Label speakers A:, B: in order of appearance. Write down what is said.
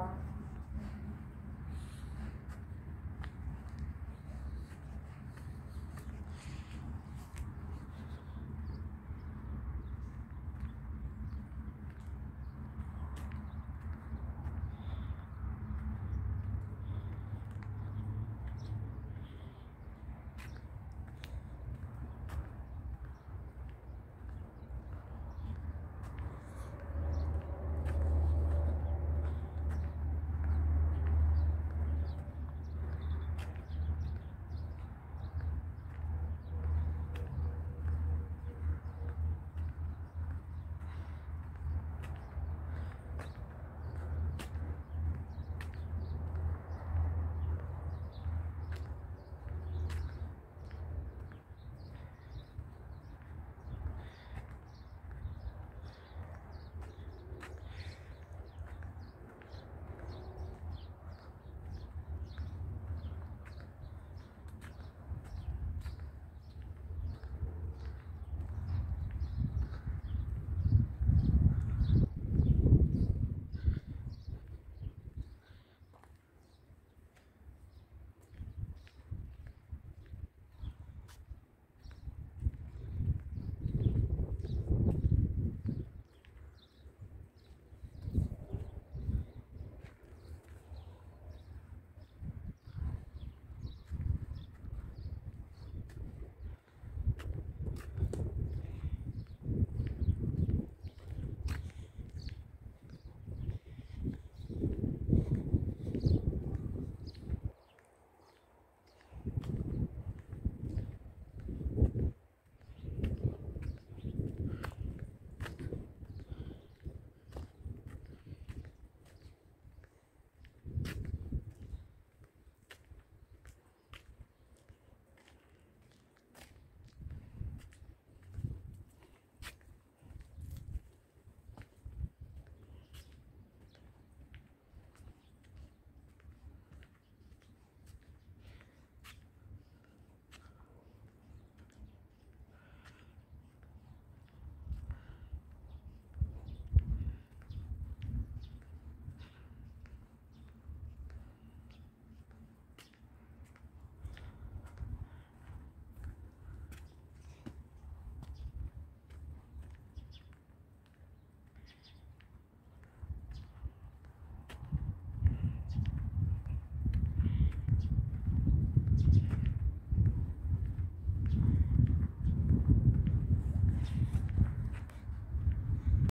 A: more.